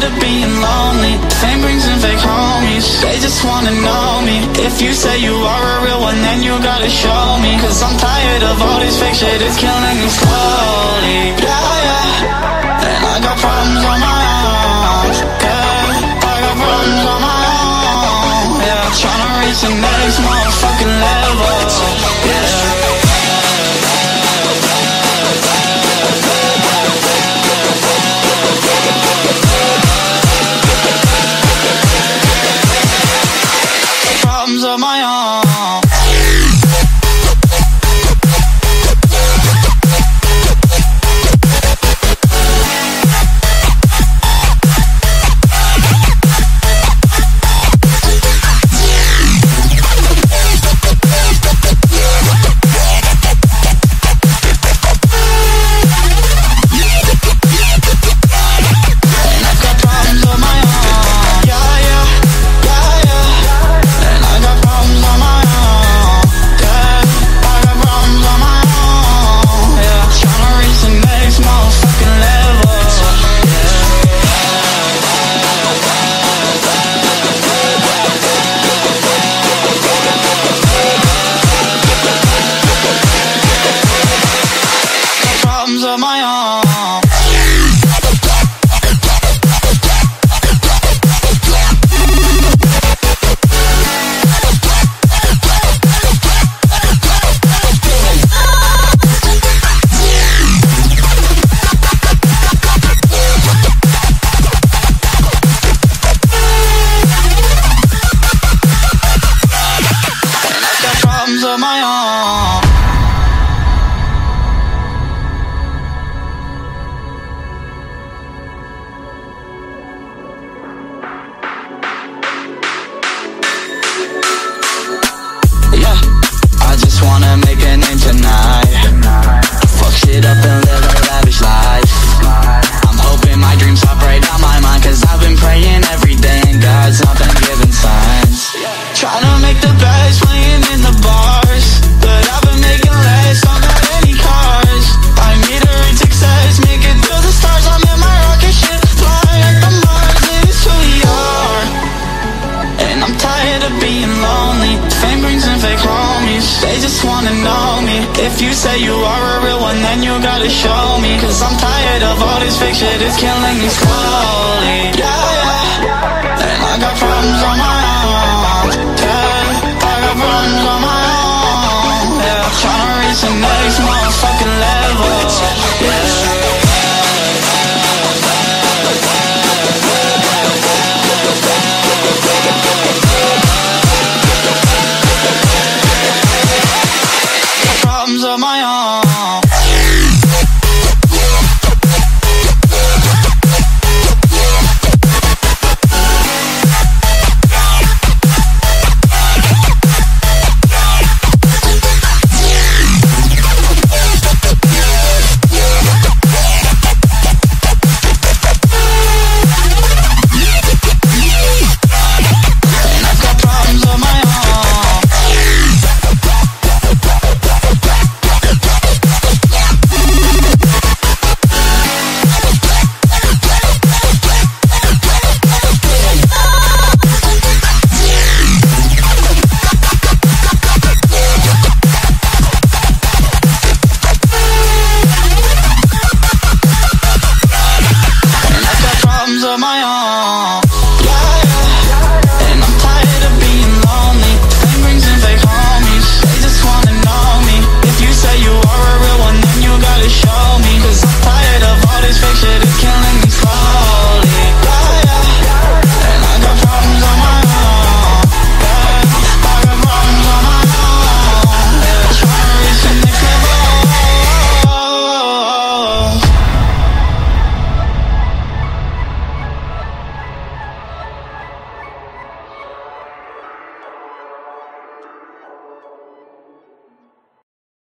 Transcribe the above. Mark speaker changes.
Speaker 1: tired of being lonely. Fame brings in fake homies They just wanna know me. If you say you are a real one Then you gotta show me. Cause I'm tired of all this fake shit. It's killing me slowly. Yeah, yeah And I got problems on my own. Yeah, I got problems on my own. Yeah, tryna reach the next motherfucking level. Yeah. If you say you are a real one Then you gotta show me Cause I'm tired of all this fake shit It's killing me slowly. Yeah, yeah And I got problems on my fucking level. Yeah. Problems of my own